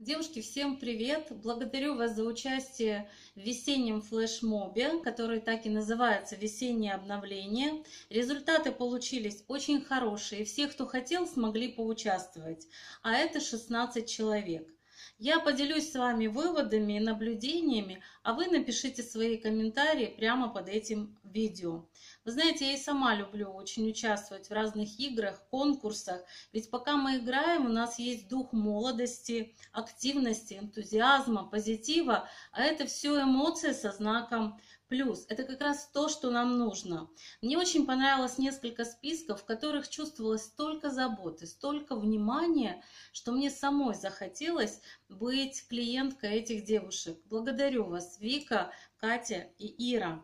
Девушки, всем привет! Благодарю вас за участие в весеннем флешмобе, который так и называется «Весеннее обновление». Результаты получились очень хорошие. Все, кто хотел, смогли поучаствовать. А это 16 человек. Я поделюсь с вами выводами и наблюдениями, а вы напишите свои комментарии прямо под этим видео. Вы знаете, я и сама люблю очень участвовать в разных играх, конкурсах, ведь пока мы играем, у нас есть дух молодости, активности, энтузиазма, позитива, а это все эмоции со знаком плюс. Это как раз то, что нам нужно. Мне очень понравилось несколько списков, в которых чувствовалось столько заботы, столько внимания, что мне самой захотелось быть клиенткой этих девушек. Благодарю вас, Вика, Катя и Ира.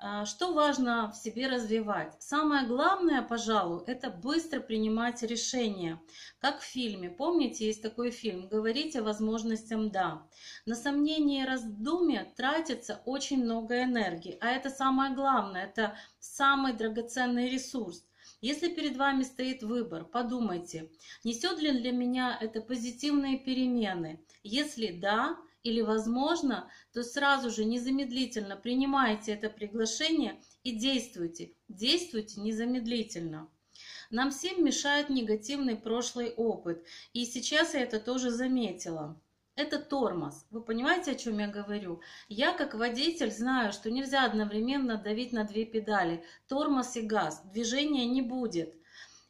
А, что важно в себе развивать? Самое главное, пожалуй, это быстро принимать решения. Как в фильме. Помните, есть такой фильм «Говорите возможностям да». На сомнение и раздумья тратится очень много энергии. А это самое главное, это самый драгоценный ресурс. Если перед вами стоит выбор, подумайте, несет ли для меня это позитивные перемены? Если да, или возможно, то сразу же незамедлительно принимайте это приглашение и действуйте. Действуйте незамедлительно. Нам всем мешает негативный прошлый опыт. И сейчас я это тоже заметила. Это тормоз. Вы понимаете, о чем я говорю? Я как водитель знаю, что нельзя одновременно давить на две педали. Тормоз и газ. Движения не будет.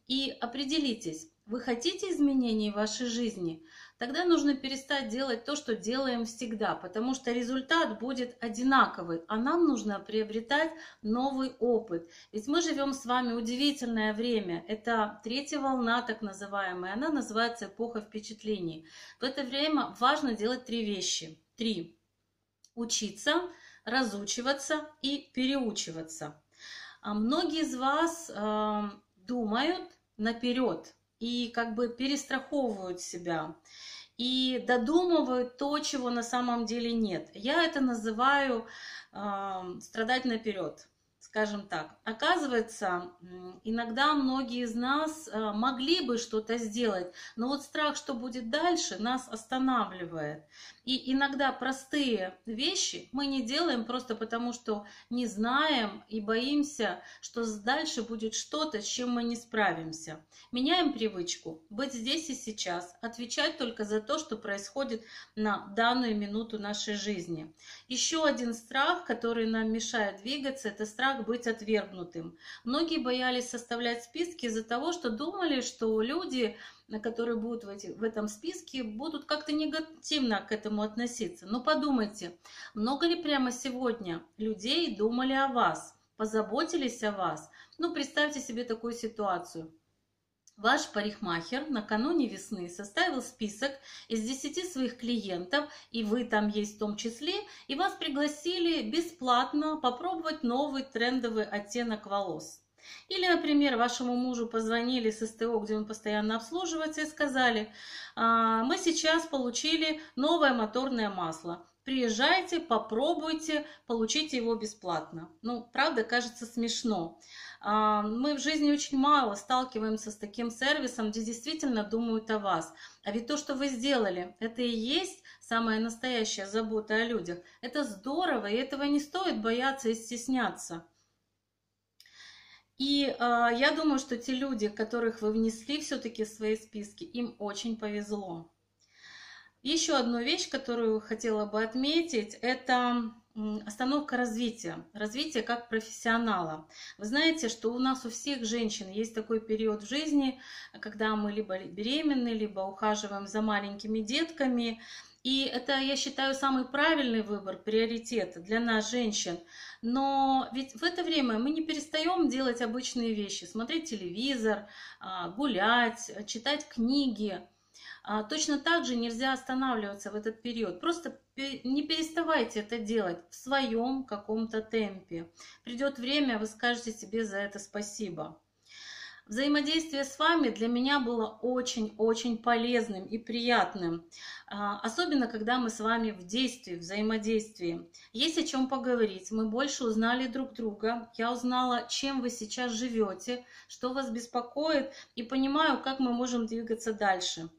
И определитесь, вы хотите изменений в вашей жизни? Тогда нужно перестать делать то, что делаем всегда, потому что результат будет одинаковый, а нам нужно приобретать новый опыт. Ведь мы живем с вами удивительное время. Это третья волна, так называемая. Она называется эпоха впечатлений. В это время важно делать три вещи. Три. Учиться, разучиваться и переучиваться. А многие из вас э, думают наперед, и как бы перестраховывают себя и додумывают то, чего на самом деле нет. Я это называю э, страдать наперед скажем так. Оказывается, иногда многие из нас э, могли бы что-то сделать, но вот страх, что будет дальше, нас останавливает. И иногда простые вещи мы не делаем просто потому, что не знаем и боимся, что дальше будет что-то, с чем мы не справимся. Меняем привычку быть здесь и сейчас, отвечать только за то, что происходит на данную минуту нашей жизни. Еще один страх, который нам мешает двигаться, это страх быть отвергнутым. Многие боялись составлять списки из-за того, что думали, что люди которые будут в, эти, в этом списке, будут как-то негативно к этому относиться. Но подумайте, много ли прямо сегодня людей думали о вас, позаботились о вас? Ну, представьте себе такую ситуацию. Ваш парикмахер накануне весны составил список из 10 своих клиентов, и вы там есть в том числе, и вас пригласили бесплатно попробовать новый трендовый оттенок волос. Или, например, вашему мужу позвонили с СТО, где он постоянно обслуживается, и сказали, «А, мы сейчас получили новое моторное масло. Приезжайте, попробуйте, получите его бесплатно. Ну, правда, кажется смешно. А, мы в жизни очень мало сталкиваемся с таким сервисом, где действительно думают о вас. А ведь то, что вы сделали, это и есть самая настоящая забота о людях. Это здорово, и этого не стоит бояться и стесняться. И э, я думаю, что те люди, которых вы внесли все-таки в свои списки, им очень повезло. Еще одну вещь, которую хотела бы отметить, это остановка развития, развитие как профессионала. Вы знаете, что у нас у всех женщин есть такой период в жизни, когда мы либо беременны, либо ухаживаем за маленькими детками, и это, я считаю, самый правильный выбор, приоритет для нас, женщин. Но ведь в это время мы не перестаем делать обычные вещи. Смотреть телевизор, а, гулять, читать книги. А, точно так же нельзя останавливаться в этот период. Просто не переставайте это делать в своем каком-то темпе. Придет время, вы скажете себе за это спасибо. Взаимодействие с вами для меня было очень-очень полезным и приятным, а, особенно когда мы с вами в действии, взаимодействии. Есть о чем поговорить, мы больше узнали друг друга, я узнала, чем вы сейчас живете, что вас беспокоит, и понимаю, как мы можем двигаться дальше.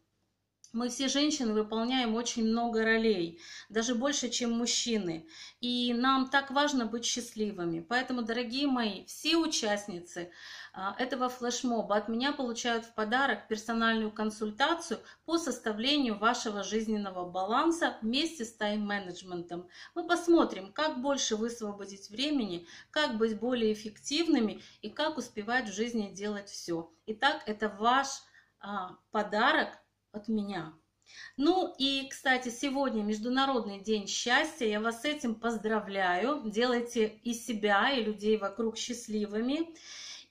Мы все женщины выполняем очень много ролей, даже больше, чем мужчины. И нам так важно быть счастливыми. Поэтому, дорогие мои, все участницы а, этого флешмоба от меня получают в подарок персональную консультацию по составлению вашего жизненного баланса вместе с тайм-менеджментом. Мы посмотрим, как больше высвободить времени, как быть более эффективными и как успевать в жизни делать все. Итак, это ваш а, подарок от меня. Ну и, кстати, сегодня Международный день счастья. Я вас с этим поздравляю. Делайте и себя, и людей вокруг счастливыми.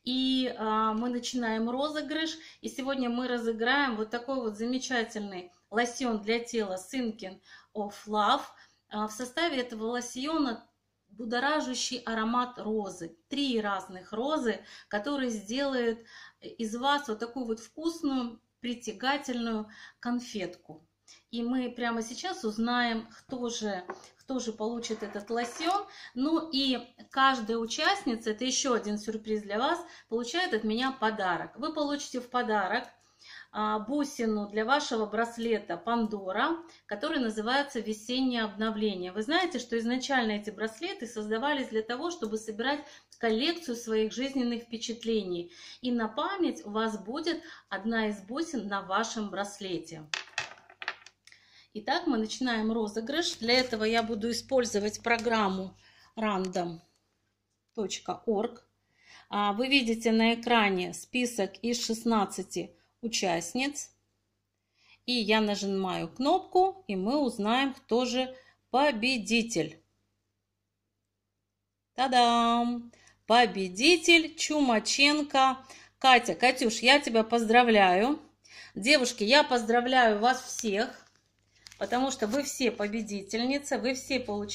И а, мы начинаем розыгрыш. И сегодня мы разыграем вот такой вот замечательный лосьон для тела Sinking of Love. А, в составе этого лосьона будоражащий аромат розы. Три разных розы, которые сделают из вас вот такую вот вкусную притягательную конфетку. И мы прямо сейчас узнаем, кто же, кто же получит этот лосьон. Ну и каждая участница, это еще один сюрприз для вас, получает от меня подарок. Вы получите в подарок бусину для вашего браслета Пандора, который называется «Весеннее обновление». Вы знаете, что изначально эти браслеты создавались для того, чтобы собирать коллекцию своих жизненных впечатлений. И на память у вас будет одна из бусин на вашем браслете. Итак, мы начинаем розыгрыш. Для этого я буду использовать программу random.org. А, вы видите на экране список из 16 участниц. И я нажимаю кнопку, и мы узнаем, кто же победитель. Та-дам! Победитель Чумаченко Катя. Катюш, я тебя поздравляю. Девушки, я поздравляю вас всех, потому что вы все победительницы, вы все получаете